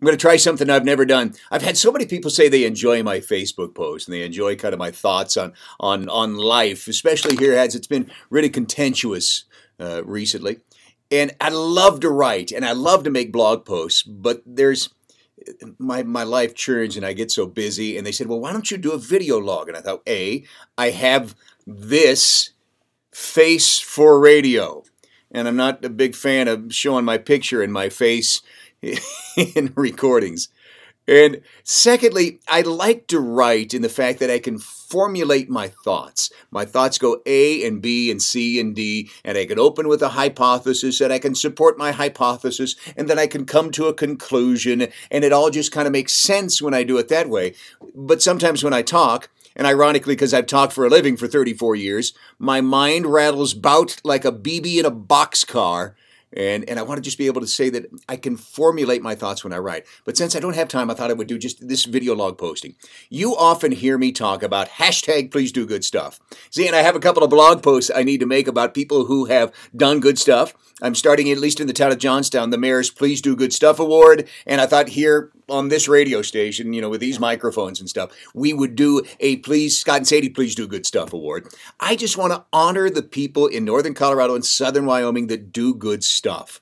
I'm going to try something I've never done. I've had so many people say they enjoy my Facebook posts and they enjoy kind of my thoughts on on on life, especially here as it's been really contentious uh, recently. And I love to write and I love to make blog posts, but there's my my life churns and I get so busy. And they said, "Well, why don't you do a video log?" And I thought, "A, I have this face for radio, and I'm not a big fan of showing my picture and my face in recordings. And secondly, I like to write in the fact that I can formulate my thoughts. My thoughts go A and B and C and D, and I can open with a hypothesis and I can support my hypothesis, and then I can come to a conclusion, and it all just kind of makes sense when I do it that way. But sometimes when I talk, and ironically, because I've talked for a living for 34 years, my mind rattles bout like a BB in a boxcar and, and I want to just be able to say that I can formulate my thoughts when I write. But since I don't have time, I thought I would do just this video log posting. You often hear me talk about hashtag please do good stuff. See, and I have a couple of blog posts I need to make about people who have done good stuff. I'm starting, at least in the town of Johnstown, the mayor's Please Do Good Stuff Award. And I thought here on this radio station, you know, with these microphones and stuff, we would do a Please, Scott and Sadie, Please Do Good Stuff Award. I just want to honor the people in northern Colorado and southern Wyoming that do good stuff.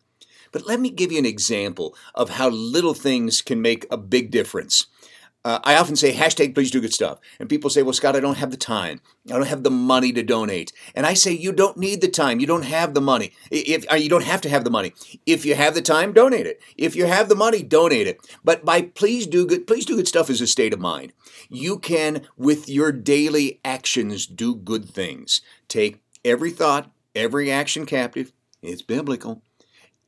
But let me give you an example of how little things can make a big difference. Uh, I often say hashtag please do good stuff. And people say, well, Scott, I don't have the time. I don't have the money to donate. And I say, you don't need the time. You don't have the money. If uh, You don't have to have the money. If you have the time, donate it. If you have the money, donate it. But by please do good, please do good stuff is a state of mind. You can, with your daily actions, do good things. Take every thought, every action captive. It's biblical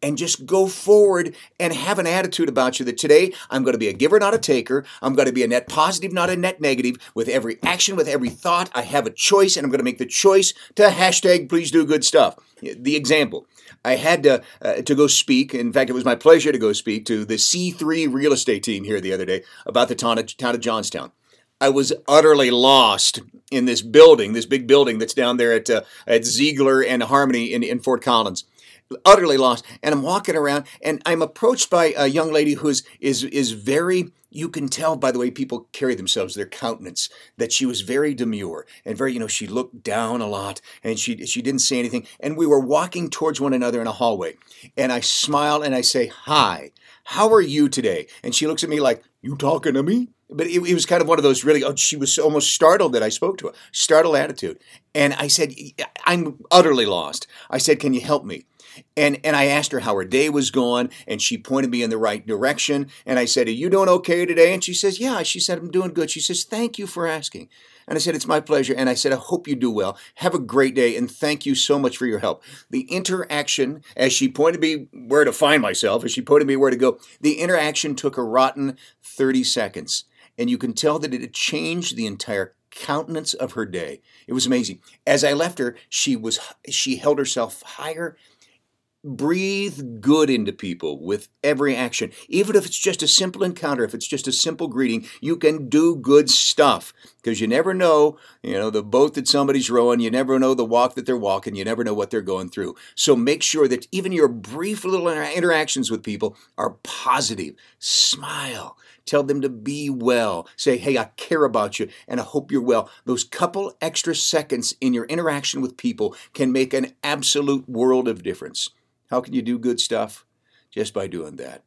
and just go forward and have an attitude about you that today I'm going to be a giver, not a taker. I'm going to be a net positive, not a net negative. With every action, with every thought, I have a choice, and I'm going to make the choice to hashtag please do good stuff. The example. I had to uh, to go speak. In fact, it was my pleasure to go speak to the C3 real estate team here the other day about the town of, town of Johnstown. I was utterly lost in this building, this big building that's down there at uh, at Ziegler and Harmony in, in Fort Collins utterly lost. And I'm walking around, and I'm approached by a young lady who is is is very. You can tell by the way people carry themselves, their countenance, that she was very demure and very, you know, she looked down a lot and she she didn't say anything. And we were walking towards one another in a hallway, and I smile and I say, "Hi, how are you today?" And she looks at me like, "You talking to me?" but it, it, was kind of one of those really oh she was almost startled that i spoke to her startled attitude and i said i'm utterly lost i said can you help me and and I asked her how her day was going, and she pointed me in the right direction. And I said, "Are you doing okay today?" And she says, "Yeah." She said, "I'm doing good." She says, "Thank you for asking." And I said, "It's my pleasure." And I said, "I hope you do well. Have a great day, and thank you so much for your help." The interaction, as she pointed me where to find myself, as she pointed me where to go, the interaction took a rotten thirty seconds, and you can tell that it had changed the entire countenance of her day. It was amazing. As I left her, she was she held herself higher breathe good into people with every action. Even if it's just a simple encounter, if it's just a simple greeting, you can do good stuff because you never know, you know, the boat that somebody's rowing, you never know the walk that they're walking, you never know what they're going through. So make sure that even your brief little interactions with people are positive. Smile. Tell them to be well. Say, hey, I care about you and I hope you're well. Those couple extra seconds in your interaction with people can make an absolute world of difference. How can you do good stuff? Just by doing that.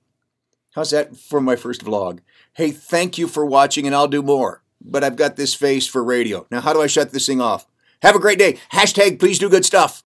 How's that for my first vlog? Hey, thank you for watching, and I'll do more. But I've got this face for radio. Now, how do I shut this thing off? Have a great day. Hashtag please do good stuff.